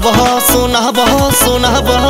सुनहबहो सुनहबहो सुनहबहो।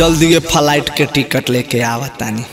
जल्दी ये फ़्लाइट के टिकट लेके आवतानी